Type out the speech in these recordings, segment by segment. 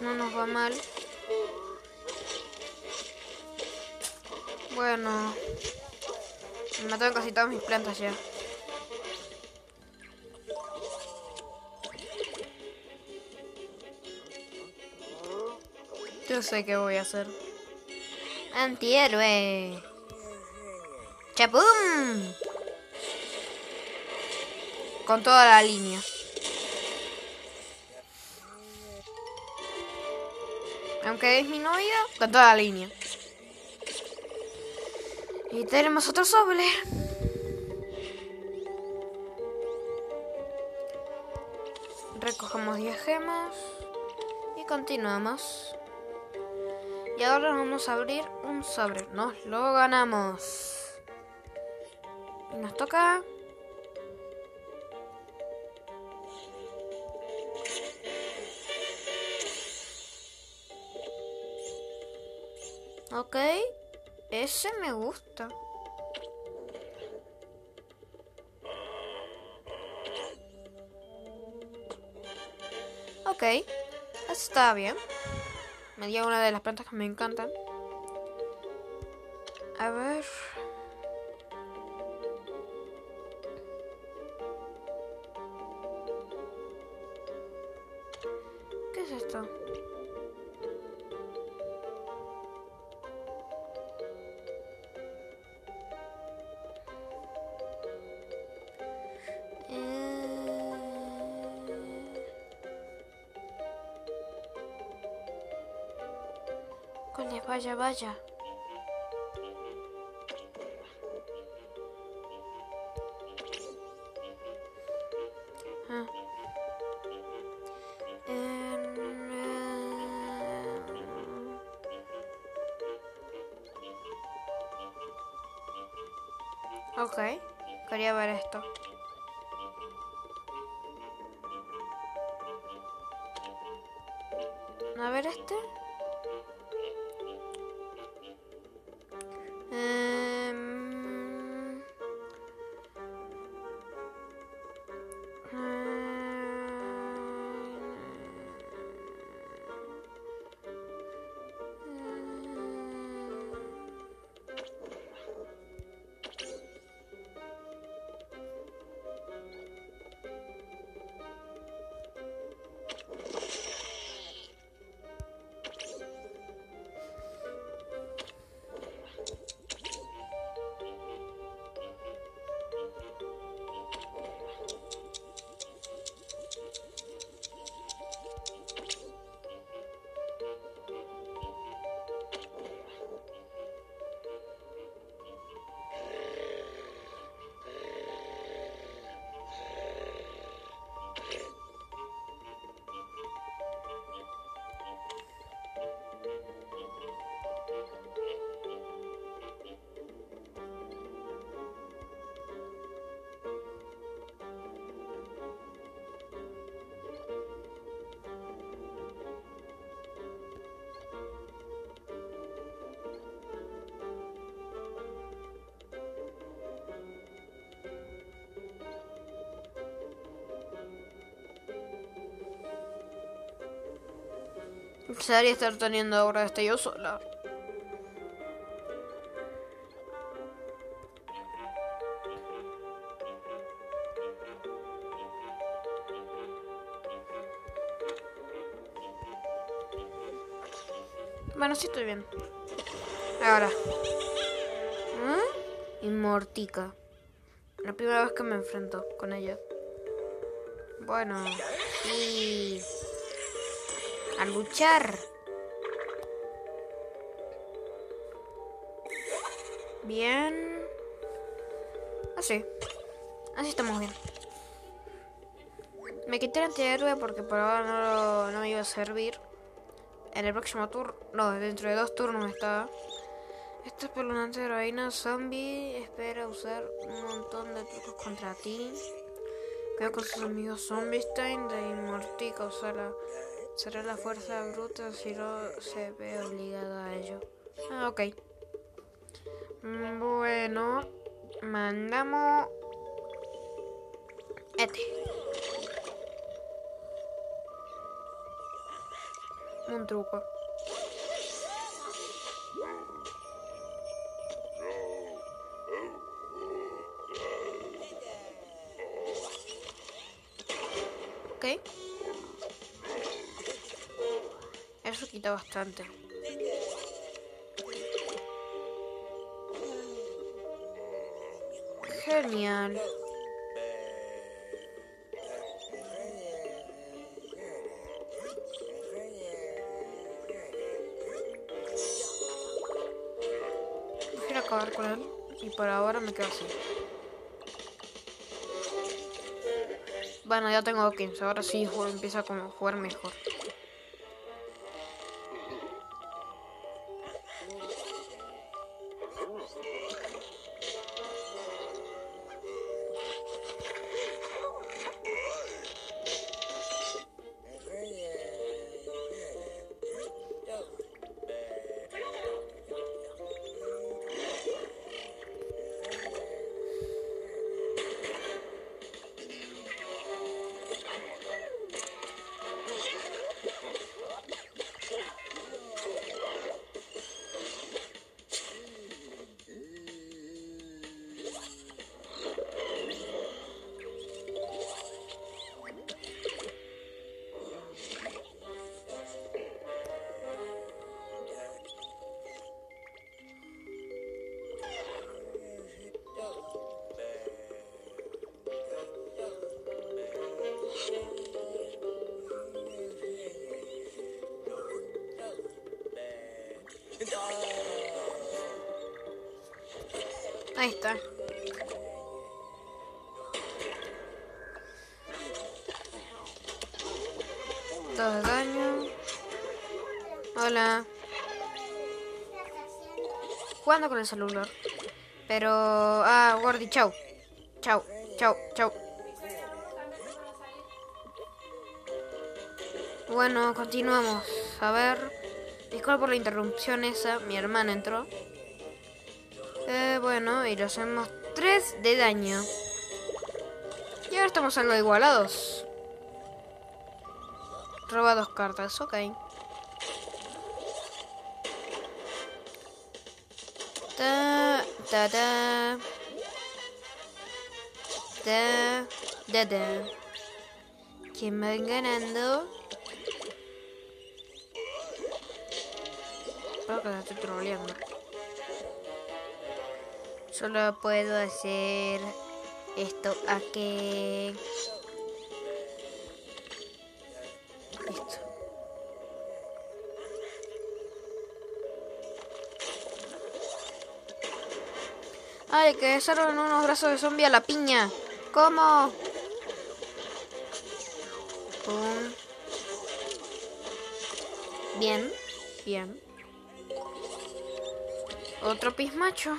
No nos va mal. Bueno. Me mataron casi todas mis plantas ya. Yo sé qué voy a hacer. Antihéroe. ¡Chapum! Con toda la línea. Aunque novia, con toda la línea. Y tenemos otro sobre. Recogemos 10 gemas. Y continuamos. Y ahora vamos a abrir un sobre. Nos lo ganamos. Y nos toca... Ok. Ese me gusta. Ok. Está bien. Me dio una de las plantas que me encantan. A ver. Cole, vaya, vaya. Ah. Eh, quería ver esto. A ver este. Debería estar teniendo ahora este yo sola. Bueno, sí estoy bien. Ahora. ¿Mm? Inmortica. La primera vez que me enfrento con ella. Bueno. Sí. A luchar. Bien. Así. Así estamos bien. Me quité el antihéroe porque por ahora no, no me iba a servir. En el próximo turno, no, dentro de dos turnos estaba. Esta espeluznante heroína zombie espera usar un montón de trucos contra ti. Creo con sus amigos Zombiestein de Inmortica usará, será la fuerza bruta si no se ve obligado a ello. Ah, ok. Bueno, mandamos este. Un truco. Ok. Eso quita bastante. Genial. Quiero acabar con él y por ahora me quedo así. Bueno, ya tengo Hawkins, ahora sí juego, empieza a jugar mejor. Ahí está. Dos de daño. Hola. Jugando con el celular. Pero... Ah, Gordy, chau. Chau, chau, chau. Bueno, continuamos. A ver. Disculpa por la interrupción esa. Mi hermana entró. Eh, bueno, y lo hacemos 3 de daño. Y ahora estamos algo igualados. Roba dos cartas, ok. Ta, ta, ta. Ta, da, da. ¿Quién va ganando? Creo que la estoy troleando. Solo puedo hacer esto a que... Listo. Ay, que desarman unos brazos de zombie a la piña. ¿Cómo? Bien, bien. Otro pismacho.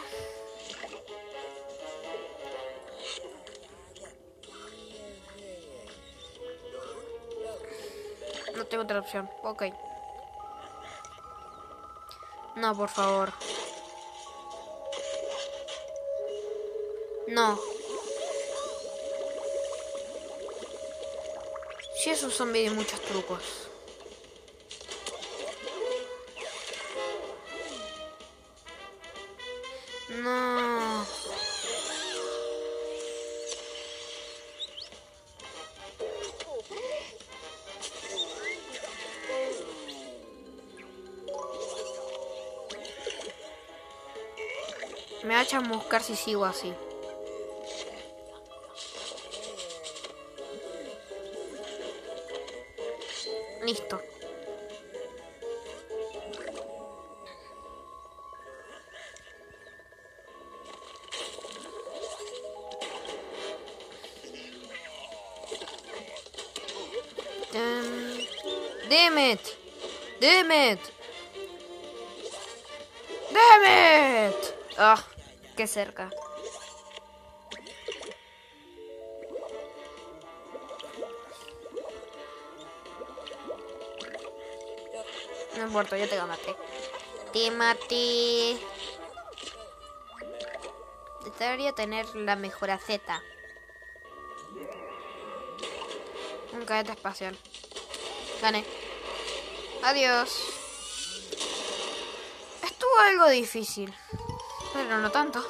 Otra opción. Ok. No, por favor. No. Si es un muchos trucos. A chamuscar si sigo así. Listo. Um, damn it! Damn it! Qué cerca. No importa, yo te maté. Te maté. Debería tener la mejor Z. Un cadete espacial. Gané. Adiós. Estuvo algo difícil, pero no tanto.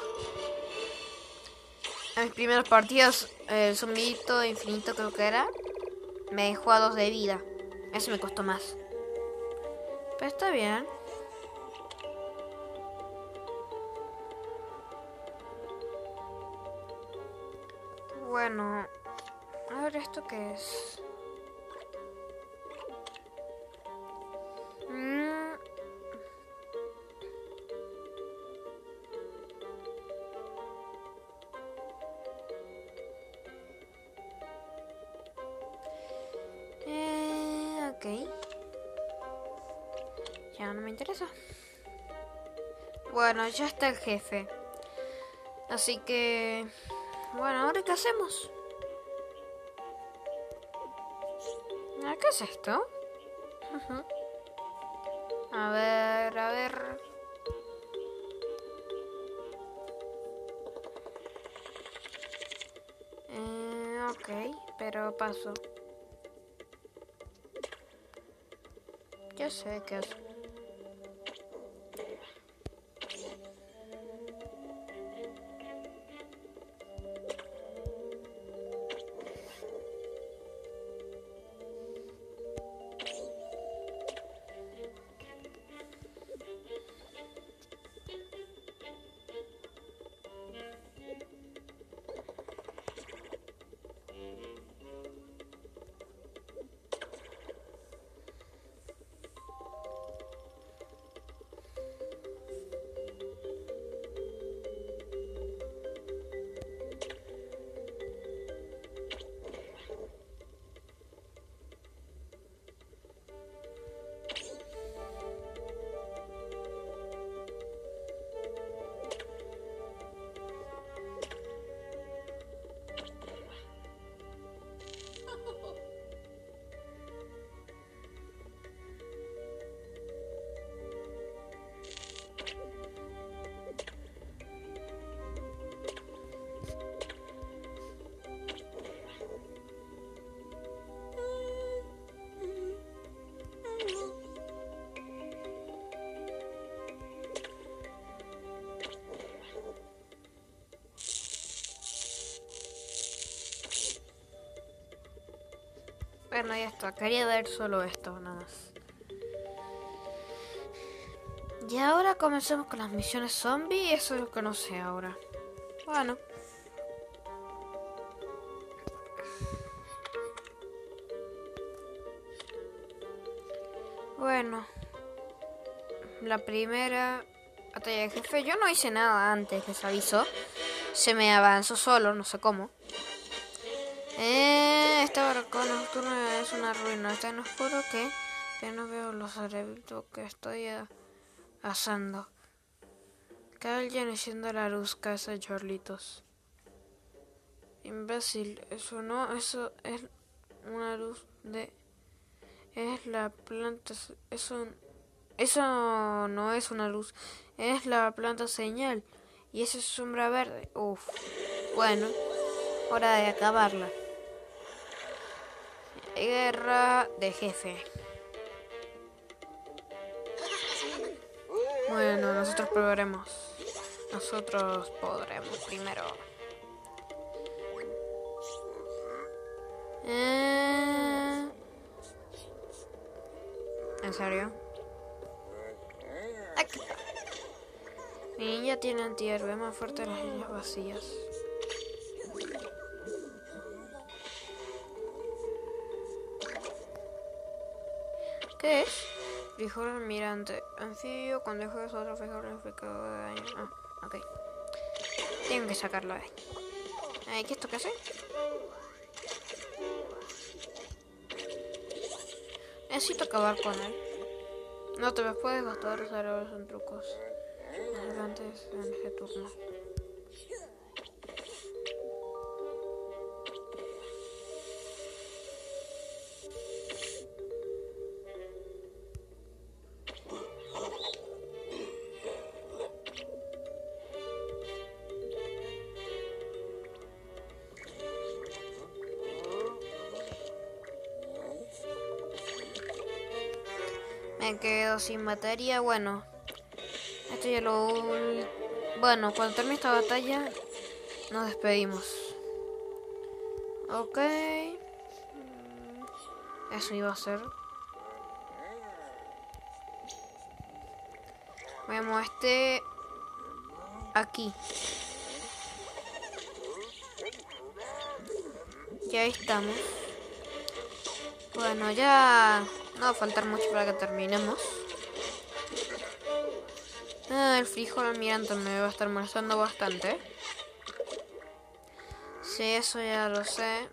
En mis primeros partidos, el zombito infinito creo que era, me dejó a dos de vida. Eso me costó más. Pero está bien. Bueno, a ver esto qué es. Ya está el jefe. Así que... Bueno, ¿ahora qué hacemos? ¿Qué es esto? A ver, a ver. Eh, ok, pero paso. Ya sé qué es. Bueno, ya está. Quería ver solo esto, nada más. Y ahora comencemos con las misiones zombie. Eso es lo que no sé ahora. Bueno. Bueno. La primera batalla de jefe. Yo no hice nada antes, les aviso. Se me avanzó solo, no sé cómo. Eh, este barco nocturno es una ruina. Está tan oscuro que, que no veo los cerebritos que estoy asando. Alguien encienda la luz, casa Chorlitos. Imbécil, eso no, eso es una luz de... Es la planta... Eso, eso no es una luz, es la planta señal. Y esa es sombra verde. Uf. Bueno, hora de acabarla. Guerra de jefe. Bueno, nosotros probaremos. Nosotros podremos primero. Eh... ¿En serio? Aquí. Mi niña tiene antihéroe más fuerte de las líneas vacías. ¿Qué es? Frijol almirante. Anfibio cuando juegas otro frijol replicado de daño. Ah, ok. Tengo que sacarlo de ahí. ¿Qué esto qué hace? Necesito acabar con él. No te me puedes gastar los cerebros en trucos. Antes en este turno. Me quedo sin batería. Bueno, esto ya lo. Bueno, cuando termine esta batalla, nos despedimos. Ok. Eso iba a ser. Vemos este aquí. Ya estamos. Bueno, ya no va a faltar mucho para que terminemos. Ah, el frijol almirante me va a estar molestando bastante. Sí, eso ya lo sé.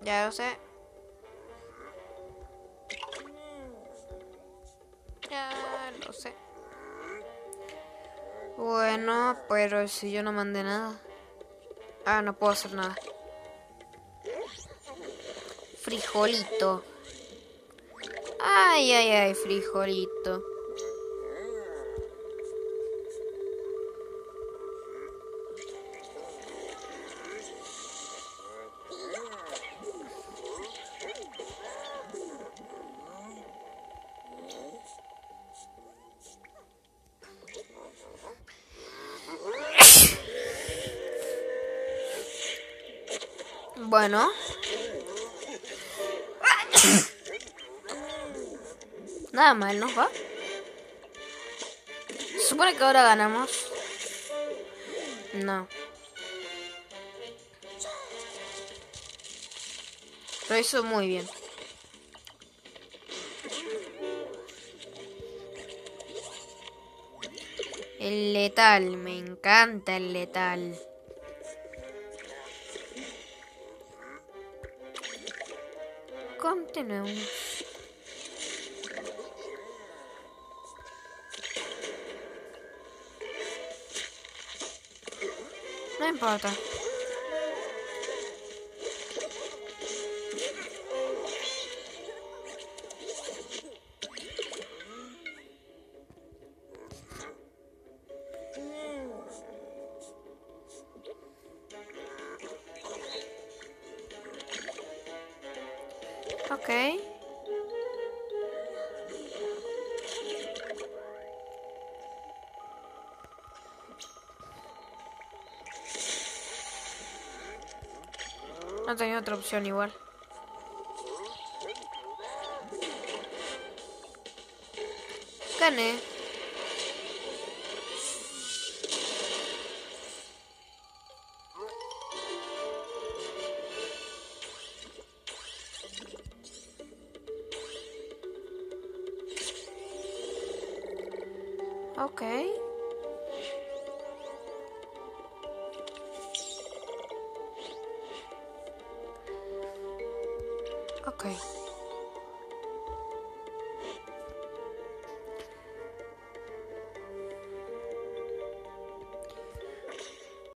Ya lo sé. Ya lo sé. Bueno, pero si yo no mandé nada. Ah, no puedo hacer nada. Frijolito. Ay, ay, ay, frijolito. Bueno. Nada mal, ¿no va? Se supone que ahora ganamos. No. Lo hizo muy bien. El letal, me encanta el letal. Continuemos. Importa. Ok. No tenía otra opción igual. Gané. Ok.